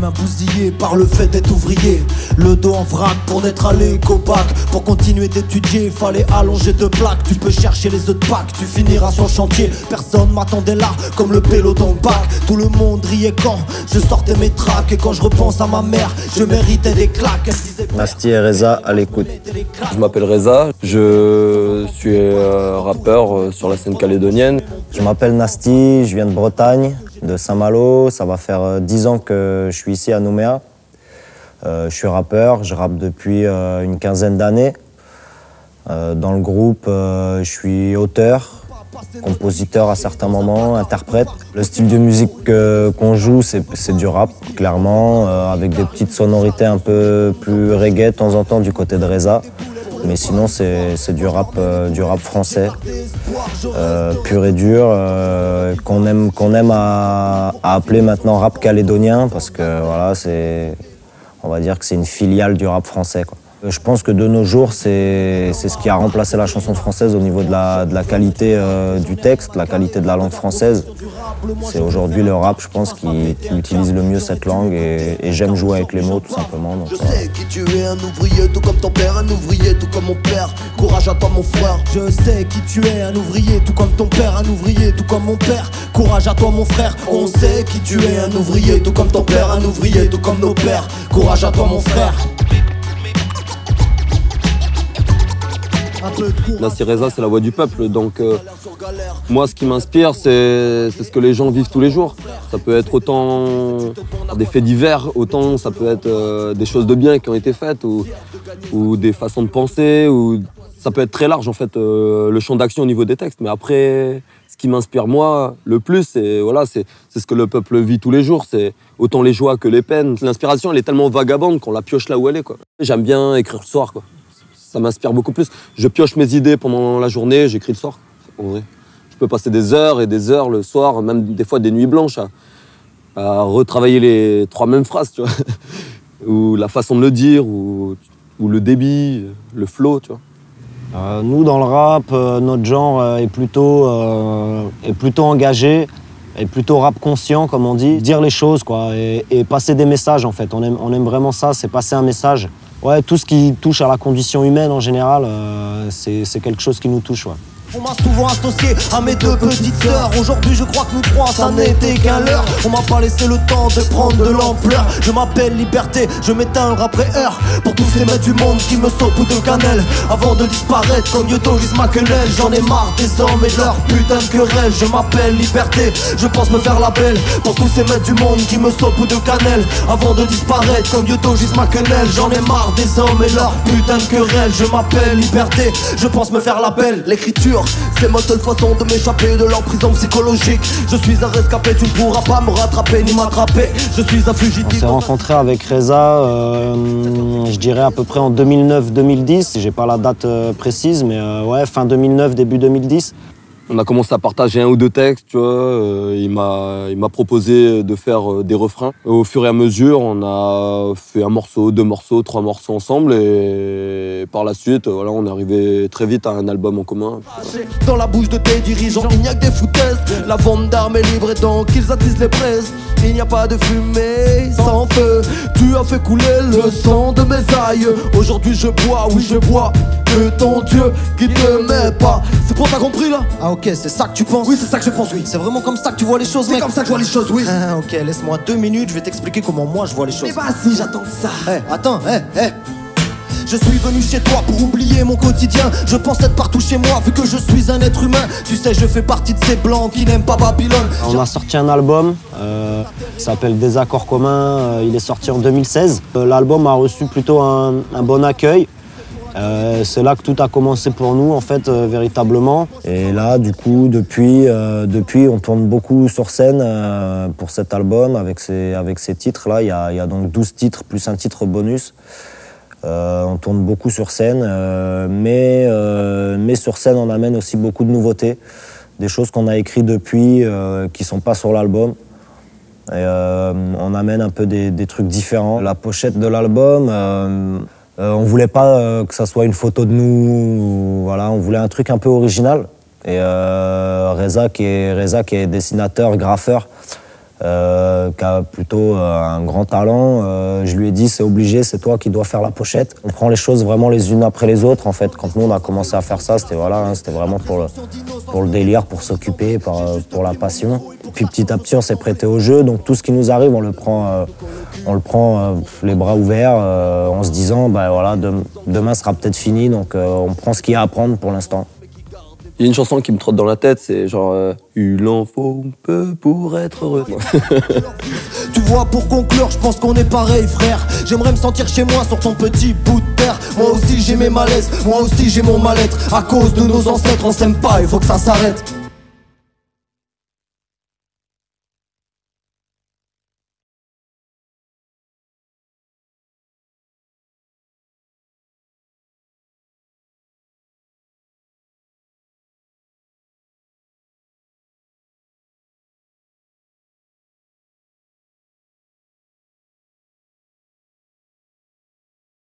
mains bousillées par le fait d'être ouvrier. Le dos en vrac pour n'être à l'écobac. Pour continuer d'étudier, fallait allonger deux plaques. Tu peux chercher les autres packs, tu finiras sur le chantier. Personne m'attendait là, comme le pélo dans le bac. Tout le monde riait quand je sortais mes tracks. Et quand je repense à ma mère, je méritais des claques. Elle disait, Nasty et Reza à l'écoute. Je m'appelle Reza, je suis euh, rappeur euh, sur la scène calédonienne. Je m'appelle Nasty, je viens de Bretagne, de Saint-Malo. Ça va faire euh, 10 ans que je suis ici à Nouméa. Euh, je suis rappeur, je rappe depuis euh, une quinzaine d'années. Euh, dans le groupe, euh, je suis auteur, compositeur à certains moments, interprète. Le style de musique euh, qu'on joue, c'est du rap, clairement, euh, avec des petites sonorités un peu plus reggae de temps en temps du côté de Reza. Mais sinon, c'est du rap, euh, du rap français, euh, pur et dur, euh, qu'on aime, qu'on aime à, à appeler maintenant rap calédonien, parce que voilà, c'est, on va dire que c'est une filiale du rap français. Quoi. Euh, Je pense que de nos jours, c'est ce qui a remplacé la chanson française au niveau de la, de la qualité euh, du texte, la qualité de la langue française. C'est aujourd'hui le rap, je pense, qui, qui utilise le mieux cette langue et, et j'aime jouer avec les mots tout simplement. donc, Je sais qui tu es, un ouvrier tout comme ton père, un ouvrier tout comme mon père. Courage à toi mon frère. Je sais qui tu es, un ouvrier tout comme ton père, un ouvrier tout comme mon père. Courage à toi mon frère. On sait qui tu es, un ouvrier tout comme ton père, un ouvrier tout comme nos pères. Courage à toi mon frère. Un peu de courage. Nasty Reza, c'est la voix du peuple. Donc, euh, moi, ce qui m'inspire, c'est ce que les gens vivent tous les jours. Ça peut être autant des faits divers, autant ça peut être euh, des choses de bien qui ont été faites, ou, des façons de penser, ou ça peut être très large, en fait, euh, le champ d'action au niveau des textes. Mais après, ce qui m'inspire, moi, le plus, c'est voilà, c'est ce que le peuple vit tous les jours. C'est autant les joies que les peines. L'inspiration, elle est tellement vagabonde qu'on la pioche là où elle est. J'aime bien écrire le soir. Ça m'inspire beaucoup plus. Je pioche mes idées pendant la journée, j'écris le soir. Je peux passer des heures et des heures le soir, même des fois des nuits blanches, à, retravailler les trois mêmes phrases, tu vois. ou la façon de le dire, ou, le débit, le flow, tu vois. Euh, nous, dans le rap, euh, notre genre euh, est, plutôt, engagé, est plutôt rap conscient, comme on dit. Dire les choses, quoi, et, passer des messages, en fait. On aime vraiment ça, c'est passer un message. Ouais, tout ce qui touche à la condition humaine, en général, euh, c'est quelque chose qui nous touche, ouais. On m'a souvent associé à mes deux petites sœurs. Aujourd'hui, je crois que nous trois, ça n'était qu'un leurre. On m'a pas laissé le temps de prendre de l'ampleur. Je m'appelle Liberté, je m'éteins après heure. Pour tous ces mecs du monde qui me sautent de cannelle. Avant de disparaître comme Yoto McKellel. J'en ai marre des hommes et de leur putain de querelle. Je m'appelle Liberté, je pense me faire la belle. Pour tous ces mecs du monde qui me sautent de cannelle. Avant de disparaître comme Yoto McKellel. J'en ai marre des hommes et de leur putain de querelle. Je m'appelle Liberté, je pense me faire la belle. L'écriture, c'est ma seule façon de m'échapper de leur prison psychologique. Je suis un rescapé, tu ne pourras pas me rattraper ni m'attraper. Je suis un On fugitif. s'est rencontrés avec Reza, euh, je dirais à peu près en 2009-2010. J'ai pas la date euh, précise, mais euh, ouais, fin 2009, début 2010. On a commencé à partager un ou deux textes, tu vois. euh, il m'a, il m'a proposé de faire euh, des refrains. Au fur et à mesure, on a fait un morceau, deux morceaux, trois morceaux ensemble, et par la suite, voilà, on est arrivé très vite à un album en commun. Dans la bouche de tes dirigeants, il n'y a que des foutaises. La vente d'armes est libre et donc ils attisent les presses. Il n'y a pas de fumée sans feu. Tu as fait couler le sang de mes aïeux. Aujourd'hui je bois, oui je bois. Que ton Dieu qui te met pas. Pour t'as compris là Ah ok, c'est ça que tu penses Oui, c'est ça que je pense, oui. C'est vraiment comme ça que tu vois les choses, C'est comme ça que je vois les choses, oui. Ah, ok, laisse-moi deux minutes, je vais t'expliquer comment moi je vois les choses. Mais vas-y, j'attends ça. Eh, attends, eh, eh Je suis venu chez toi pour oublier mon quotidien. Je pense être partout chez moi vu que je suis un être humain. Tu sais, je fais partie de ces blancs qui n'aiment pas Babylone. On a sorti un album, euh, ça s'appelle Désaccords communs, euh, il est sorti en 2016. Euh, L'album a reçu plutôt un, un bon accueil. Euh, c'est là que tout a commencé pour nous, en fait, euh, véritablement. Et là, du coup, depuis, euh, depuis, on tourne beaucoup sur scène pour cet album avec ces, avec ces titres-là. Il y a, y a donc 12 titres plus un titre bonus. On tourne beaucoup sur scène, mais, mais sur scène, on amène aussi beaucoup de nouveautés, des choses qu'on a écrites depuis, qui sont pas sur l'album. Et, on amène un peu des, des trucs différents. La pochette de l'album, euh, on voulait pas euh, que ça soit une photo de nous, on voulait un truc un peu original. Et euh, Reza, qui est, Reza, qui est dessinateur, graffeur, euh, qui a plutôt un grand talent. Je lui ai dit, c'est obligé, c'est toi qui dois faire la pochette. On prend les choses vraiment les unes après les autres, en fait. Quand nous, on a commencé à faire ça, c'était voilà, hein, c'était vraiment pour le, pour le délire, pour s'occuper, pour, euh, pour la passion. Puis petit à petit, on s'est prêté au jeu, donc tout ce qui nous arrive, on le prend, euh, euh, les bras ouverts, en se disant, bah, voilà, dem- demain sera peut-être fini, donc on prend ce qu'il y a à prendre pour l'instant. Il y a une chanson qui me trotte dans la tête, c'est genre euh, Il en faut peu pour être heureux. Tu vois, pour conclure, je pense qu'on est pareil, frère. J'aimerais me sentir chez moi sur ton petit bout de terre. Moi aussi j'ai mes malaises, moi aussi j'ai mon mal-être. À cause de nos ancêtres, on s'aime pas, il faut que ça s'arrête.